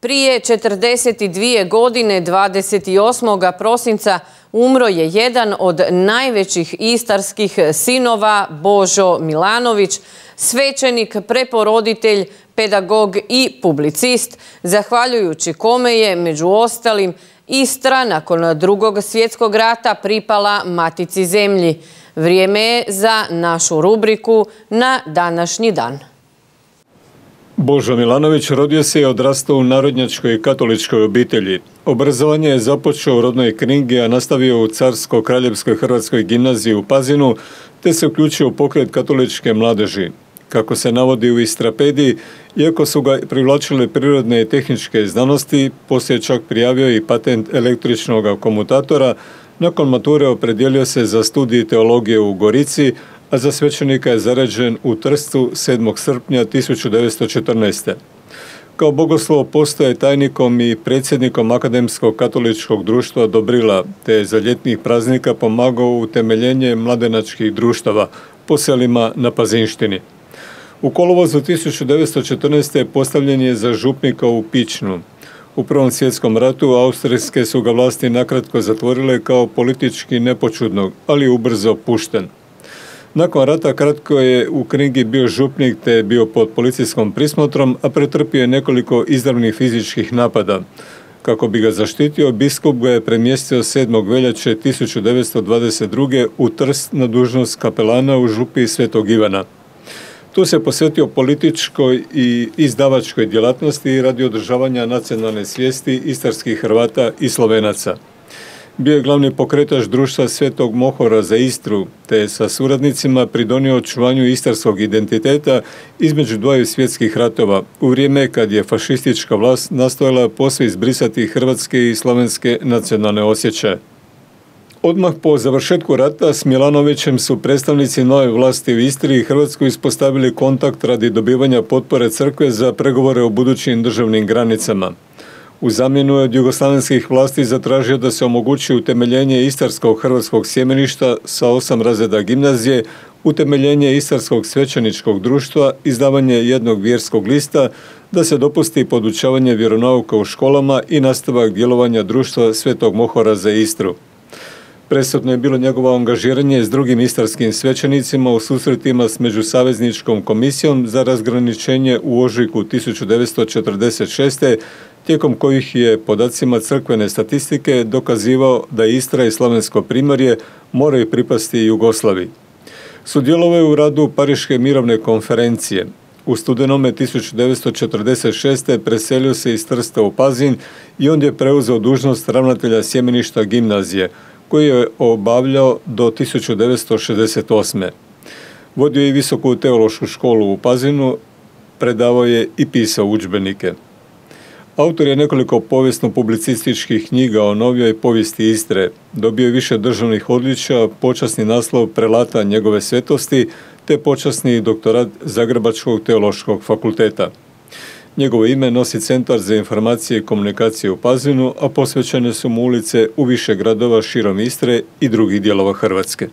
Prije 42 godine, 28. prosinca, umro je jedan od najvećih istarskih sinova, Božo Milanović, svećenik, preporoditelj, pedagog i publicist, zahvaljujući kome je, među ostalim, Istra nakon drugog svjetskog rata pripala Matici zemlji. Vrijeme je za našu rubriku na današnji dan. Božo Milanović rodio se i odrastao u narodnjačkoj katoličkoj obitelji. Obrazovanje je započeo u rodnoj knjigi, a nastavio u Carsko-kraljevskoj hrvatskoj gimnaziji u Pazinu, te se uključio u pokret katoličke mladeži. Kako se navodi u Istrapediji, iako su ga privlačile prirodne i tehničke znanosti, poslije čak prijavio i patent električnog komutatora, nakon mature opredijelio se za studij teologije u Gorici, za svećenika je zaređen u Trstu 7. srpnja 1914. Kao bogoslov postoje tajnikom i predsjednikom Akademskog katoličkog društva Dobrila, te je za ljetnih praznika pomagao u temeljenje mladenačkih društava po selima na Pazinštini. U kolovozu 1914. postavljen je za župnika u Pičnu. U Prvom svjetskom ratu austrijske su ga vlasti nakratko zatvorile kao politički nepočudnog, ali ubrzo pušten. Nakon rata kratko je u knjigi bio župnik te je bio pod policijskom prismotrom, a pretrpio je nekoliko izravnih fizičkih napada. Kako bi ga zaštitio, biskup ga je premjestio 7. veljače 1922. u Trst na dužnost kapelana u župi Svetog Ivana. Tu se posvetio političkoj i izdavačkoj djelatnosti radi održavanja nacionalne svijesti istarskih Hrvata i Slovenaca. Bio je glavni pokretač društva Svetog Mohora za Istru, te je sa suradnicima pridonio očuvanju istarskog identiteta između dvaju svjetskih ratova, u vrijeme kad je fašistička vlast nastojala posve izbrisati hrvatske i slovenske nacionalne osjećaje. Odmah po završetku rata s Milanovićem su predstavnici nove vlasti u Istri i Hrvatskoj ispostavili kontakt radi dobivanja potpore crkve za pregovore o budućim državnim granicama. U zamjenu je od jugoslavenskih vlasti zatražio da se omogući utemeljenje Istarskog hrvatskog sjemeništa sa osam razreda gimnazije, utemeljenje Istarskog svećaničkog društva, izdavanje jednog vjerskog lista, da se dopusti podučavanje vjeronauka u školama i nastavak djelovanja društva Svetog Mohora za Istru. Presudno je bilo njegovo angažiranje s drugim istarskim svećenicima u susretima s Međusavezničkom komisijom za razgraničenje u ožujku 1946. tijekom kojih je podacima crkvene statistike dokazivao da Istra i Slovensko primorje moraju pripasti Jugoslaviji. Sudjelovao je u radu Pariške mirovne konferencije. U studenome 1946. preselio se iz Trsta u Pazin i on je preuzeo dužnost ravnatelja sjemeništa gimnazije, koji je obavljao do 1968. Vodio je visoku teološku školu u Pazinu, predavao je i pisao udžbenike. Autor je nekoliko povijesno-publicističkih knjiga o novijoj povijesti Istre. Dobio je više državnih odličja, počasni naslov prelata njegove svetosti, te počasni doktorat Zagrebačkog teološkog fakulteta. Njegovo ime nosi Centar za informacije i komunikacije u Pazinu, a posvećene su mu ulice u više gradova širom Istre i drugih dijelova Hrvatske.